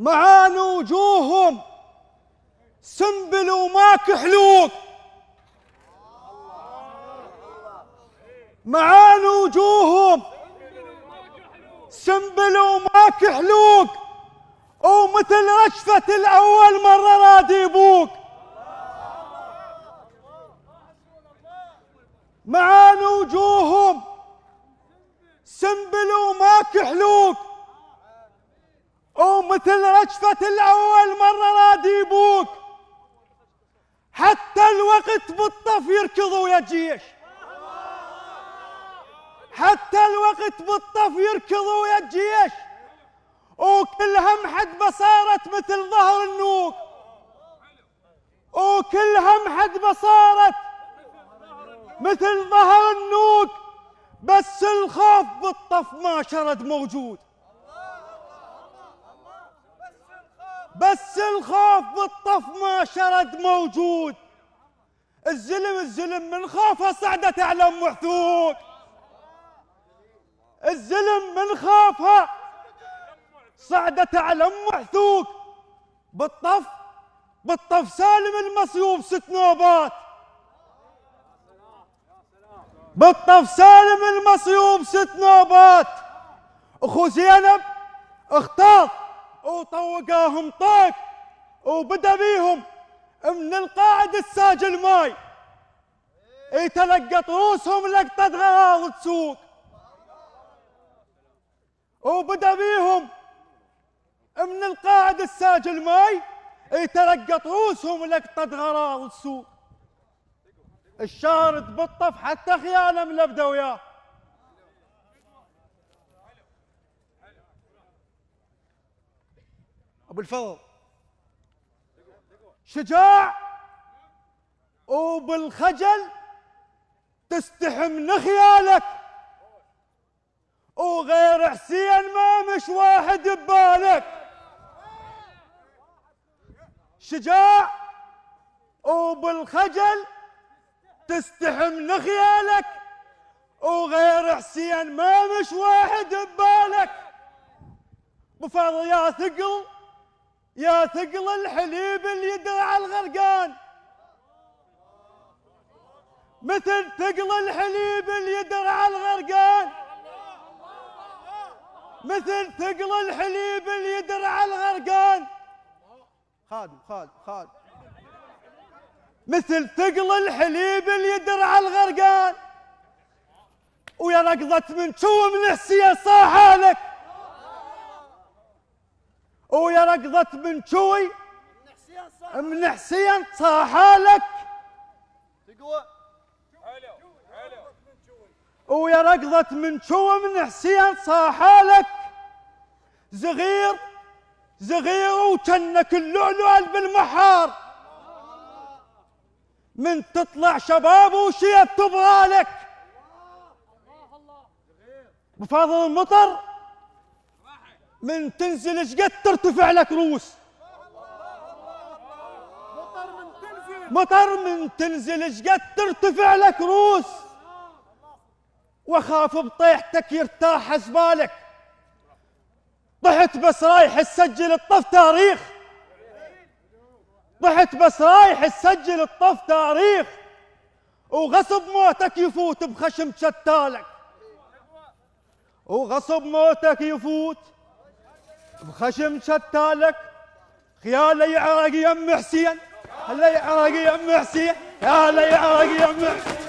معان وجوههم. سنبل وماك حلوق معان وجوههم. سنبل وماك حلوق ومثل رشفة الأول مرة رادي يبوق معان وجوههم. سنبل وماك حلوق ومثل رشفة الأول مرة رادي يبوق حتى الوقت بالطف يركضوا يا جيش حتى الوقت بالطف يركضوا يا الجيش. وكلها محدبة صارت مثل ظهر النوق وكلها محدبة صارت مثل ظهر النوق بس الخوف بالطف ما شرد موجود. بس الخوف بالطف ما شرد موجود. الزلم الزلم من خوفه صعدت على محثوق الزلم من خوفها صعدت على أم محثوق بالطف بالطف سالم المصيوب ست نوبات. بالطف سالم المصيوب ست نوبات. أخو زينب اختار. وطوقاهم طاق وبدا بيهم من القاعد الساجل ماي يتلقط رؤوسهم لقطة غراض تسوق. وبدا بيهم من القاعد الساجل ماي يتلقط رؤوسهم لقطة غراض تسوق. الشارد بالطف حتى خيانه ملبده وياه. أبو الفضل. شجاع وبالخجل تستحم خيالك وغير حسين ما مش واحد ببالك. شجاع وبالخجل تستحم خيالك وغير حسين ما مش واحد ببالك. بفضل يا ثقل يا ثقل الحليب اللي يدرع الغرقان. مثل ثقل الحليب اللي يدرع الغرقان. مثل ثقل الحليب اللي يدرع الغرقان. خادم خادم خادم. مثل ثقل الحليب اللي يدرع الغرقان. ويا رقضة من شو من حسين صاحالك ويا رقضة من شوي. من حسين صاحالك ويا رقضة من شو من حسين صاحالك زغير زغير وكنك اللؤلؤ بالمحار. من تطلع شباب وشيب تبغالك بفضل المطر. من تنزل إيش قد ترتفع لك روس؟ مطر من تنزل إيش قد ترتفع لك روس؟ واخاف بطيحتك يرتاح زبالك طحت بس رايح تسجل الطف تاريخ. طحت بس رايح تسجل الطف تاريخ. وغصب موتك يفوت بخشم شتالك. وغصب موتك يفوت بخشم شتالك خيالي يعرق يم حسين هلا يعرق يم حسين هلا يعرق يم حسين